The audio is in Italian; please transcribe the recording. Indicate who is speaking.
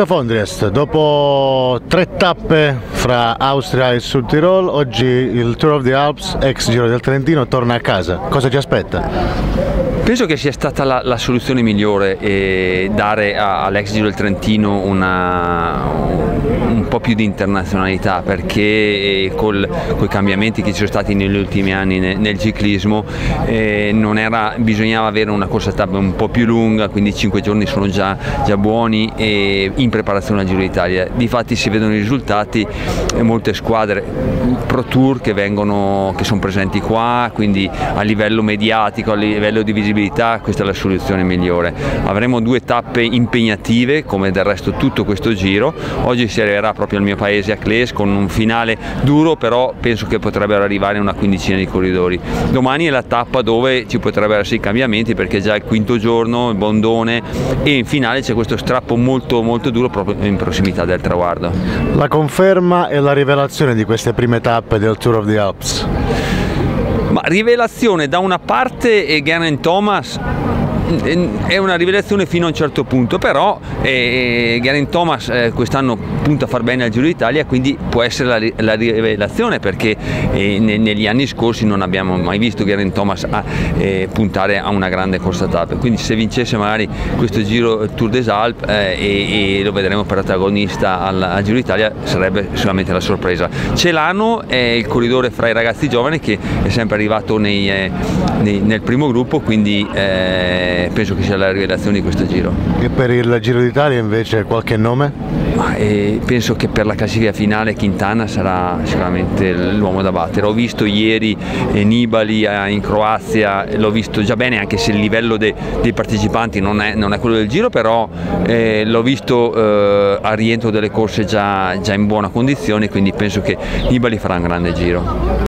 Speaker 1: Christoph Ondriest, dopo tre tappe fra Austria e Sud Tirol, oggi il Tour of the Alps, ex Giro del Trentino, torna a casa. Cosa ci aspetta?
Speaker 2: Penso che sia stata la, la soluzione migliore eh, dare all'ex Giro del Trentino una, un po' più di internazionalità perché eh, con i cambiamenti che ci sono stati negli ultimi anni nel, nel ciclismo eh, era, bisognava avere una corsa tappa un po' più lunga, quindi 5 giorni sono già, già buoni e in preparazione al Giro d'Italia. Difatti si vedono i risultati, molte squadre Pro Tour che, vengono, che sono presenti qua, quindi a livello mediatico, a livello di visibilità questa è la soluzione migliore. Avremo due tappe impegnative come del resto tutto questo giro, oggi si arriverà proprio al mio paese a Cles con un finale duro però penso che potrebbero arrivare una quindicina di corridori. Domani è la tappa dove ci potrebbero essere i cambiamenti perché già il quinto giorno, il Bondone e in finale c'è questo strappo molto molto duro proprio in prossimità del traguardo.
Speaker 1: La conferma e la rivelazione di queste prime tappe del Tour of the Alps?
Speaker 2: Ma rivelazione da una parte Geraint Thomas è una rivelazione fino a un certo punto, però eh, Geraint Thomas eh, quest'anno punta a far bene al Giro d'Italia, quindi può essere la, la rivelazione perché eh, ne, negli anni scorsi non abbiamo mai visto Geraint Thomas a, eh, puntare a una grande corsa tappa, quindi se vincesse magari questo Giro Tour des Alpes eh, e, e, lo vedremo protagonista al, al Giro d'Italia sarebbe sicuramente la sorpresa. Celano è il corridore fra i ragazzi giovani che è sempre arrivato nei, eh, nei, nel primo gruppo, quindi penso che sia la rivelazione di questo giro.
Speaker 1: E per il Giro d'Italia invece qualche nome?
Speaker 2: Eh, penso che per la classifica finale Quintana sarà sicuramente l'uomo da battere. Ho visto ieri eh, Nibali eh, in Croazia, l'ho visto già bene anche se il livello de, dei partecipanti non è, non è, quello del giro, però eh, l'ho visto eh, a rientro delle corse già, già in buona condizione, quindi penso che Nibali farà un grande giro.